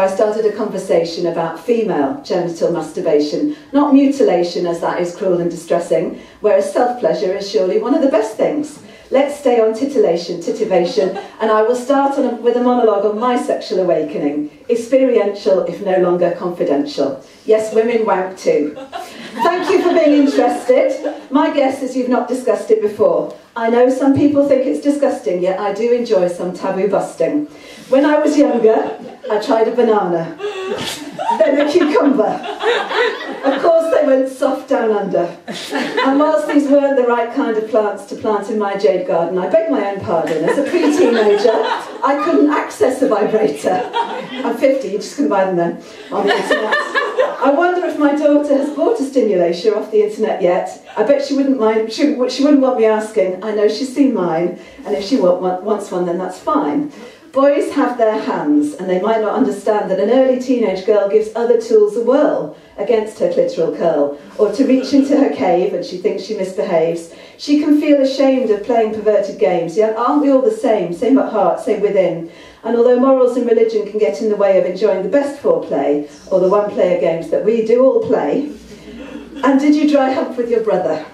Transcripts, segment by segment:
I started a conversation about female genital masturbation, not mutilation as that is cruel and distressing, whereas self-pleasure is surely one of the best things. Let's stay on titillation, titivation, and I will start a, with a monologue on my sexual awakening, experiential if no longer confidential. Yes, women wank too. Thank you for being interested. My guess is you've not discussed it before. I know some people think it's disgusting, yet I do enjoy some taboo busting. When I was younger, I tried a banana, then a cucumber. Of course, they went soft down under. And whilst these weren't the right kind of plants to plant in my jade garden, I beg my own pardon. As a pre-teenager, I couldn't access a vibrator. I'm 50, you just couldn't buy them then on the internet. I wonder if my daughter has bought a stimulator off the internet yet. I bet she wouldn't mind, she, she wouldn't want me asking. I know she's seen mine, and if she wants one, then that's fine. Boys have their hands, and they might not understand that an early teenage girl gives other tools a whirl against her clitoral curl, or to reach into her cave and she thinks she misbehaves. She can feel ashamed of playing perverted games, yet aren't we all the same, same at heart, same within? And although morals and religion can get in the way of enjoying the best foreplay, or the one-player games that we do all play, and did you dry hump with your brother?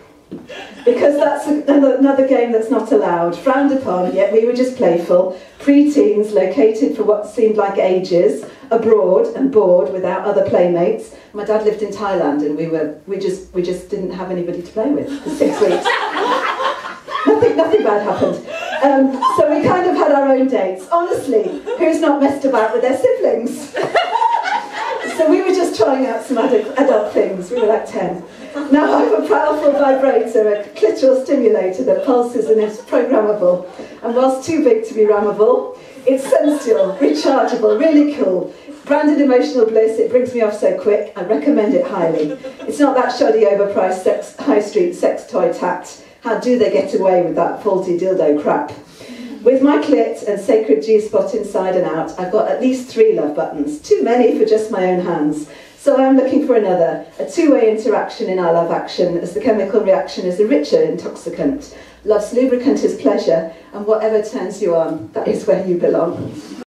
because that's another game that's not allowed, frowned upon, yet we were just playful, pre-teens located for what seemed like ages, abroad and bored without other playmates. My dad lived in Thailand and we were we just we just didn't have anybody to play with for six weeks. nothing nothing bad happened. Um, so we kind of had our own dates. Honestly, who's not messed about with their siblings? so we were just trying out some adult, things. We were like 10. Now I have a powerful vibrator, a clitoral stimulator that pulses and is programmable. And whilst too big to be rammable, it's sensual, rechargeable, really cool. Branded emotional bliss, it brings me off so quick, I recommend it highly. It's not that shoddy overpriced sex, high street sex toy tact. How do they get away with that faulty dildo crap? With my clit and sacred G-spot inside and out, I've got at least three love buttons, too many for just my own hands. So I'm looking for another, a two-way interaction in our love action, as the chemical reaction is a richer intoxicant. Love's lubricant is pleasure, and whatever turns you on, that is where you belong.